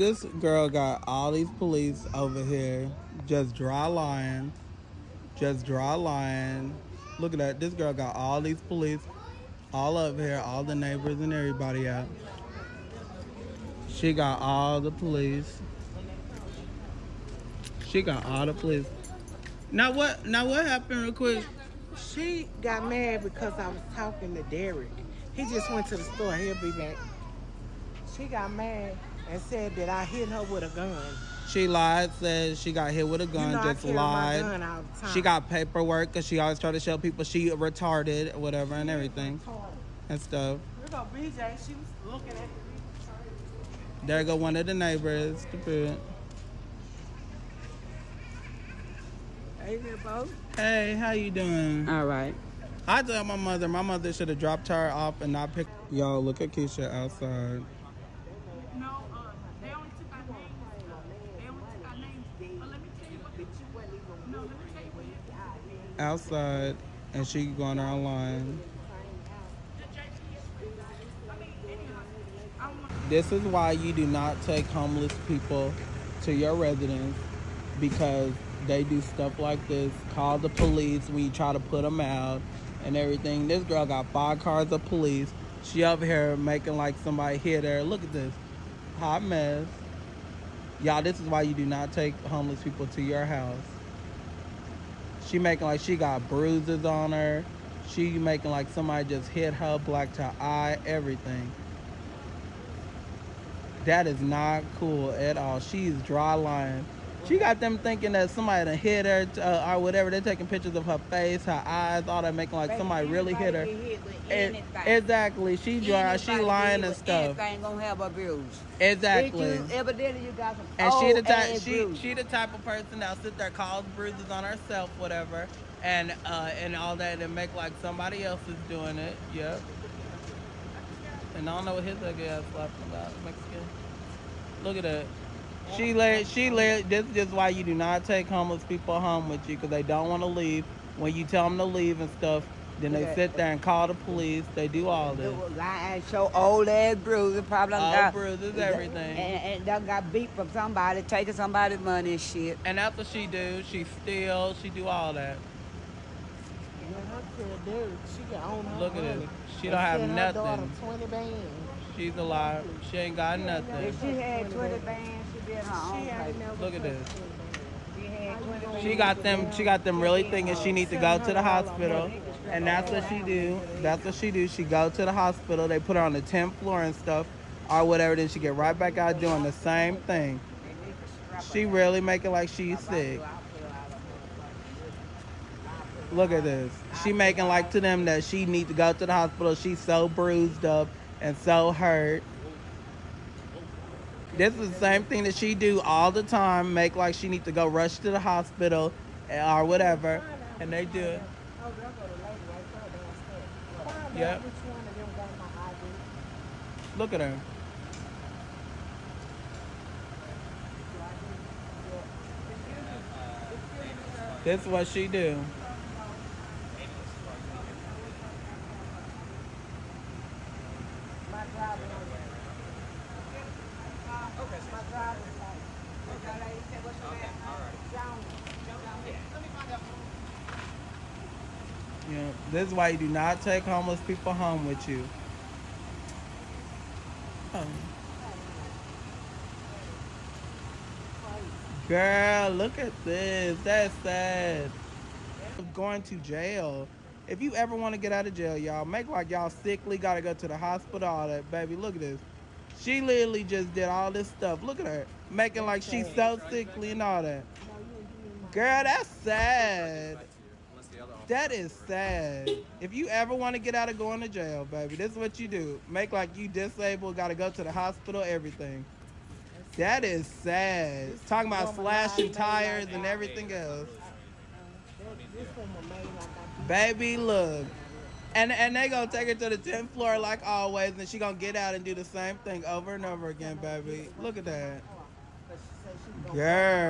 this girl got all these police over here just dry lying. Just dry lying. Look at that. This girl got all these police all over here, all the neighbors and everybody out. She got all the police. She got all the police. Now what now what happened real quick? She got mad because I was talking to Derek. He just went to the store. He'll be back. She got mad and said that I hit her with a gun. She lied, said she got hit with a gun, you know, just I carry my lied. gun all the time. She got paperwork because she always try to show people she retarded, whatever, and everything and stuff. Here go BJ. She was looking at the There go one of the neighbors. Stupid. Hey there, Bo. Hey, how you doing? All right. I tell my mother, my mother should have dropped her off and not picked. Yo, look at Keisha outside. No, uh, they only took our names. They only took our names. But let me tell you what. No, let me tell you what. Outside, and she going online. This is why you do not take homeless people to your residence because they do stuff like this. Call the police when you try to put them out and everything. This girl got five cars of police. She up here making like somebody hit her. Look at this. Hot mess. Y'all, this is why you do not take homeless people to your house. She making like she got bruises on her. She making like somebody just hit her, blacked her eye, everything. That is not cool at all. She's dry lying. She got them thinking that somebody done hit her uh, or whatever. They're taking pictures of her face, her eyes, all that, making like somebody really hit her. E- exactly. She dry. She lying and stuff. Anything gonna have a bruise. Exactly. You- Evidently, you got some. And she the type she she the type of person that'll sit there cause bruises on herself, whatever, and uh and all that and make like somebody else is doing it. Yep. And I don't know what his ugly ass laughing about Mexican. Look at that. She let she let this is why you do not take homeless people home with you because they don't want to leave. When you tell them to leave and stuff, then they Yeah. sit there and call the police. They do all this. was lying, show old ass bruises, probably done All got bruises, everything. and, and done got beat from somebody, taking somebody's money and shit. And that's what she do. She steal. She do all that. When her kid Derek, she got on her Look at money. it. She don't have sent her daughter nothing. 20 bands. She's alive. She ain't got If nothing. she had 20 bands, she'd be in her own She ain't place. Look at this. She had 20 bands. She got them. She got them really thinking she needs to go to the hospital, and that's what she do. That's what she do. She go to the hospital. They put her on the 10th floor and stuff, or whatever. Then she get right back out doing the same thing. She really making like she's sick. Look at this. She making like to them that she need to go to the hospital. She's so bruised up and so hurt. This is the same thing that she do all the time. Make like she need to go rush to the hospital or whatever, and they do it. Yep. Look at her. This is what she do. My driver. Okay. My Yeah, this is why you do not take homeless people home with you. Oh. Girl, look at this. That's sad. Going to jail. If you ever want to get out of jail, y'all, make like y'all sickly, gotta go to the hospital, all that, baby. Look at this. She literally just did all this stuff. Look at her. Making like she's so sickly and all that. Girl, that's sad. That is sad. If you ever want to get out of going to jail, baby, this is what you do. Make like you disabled, gotta go to the hospital, everything. That is sad. Talking about slashing tires and everything else. Baby, look. And and they gonna take her to the 10th floor like always, and she gonna get out and do the same thing over and over again, baby. Look at that. Girl.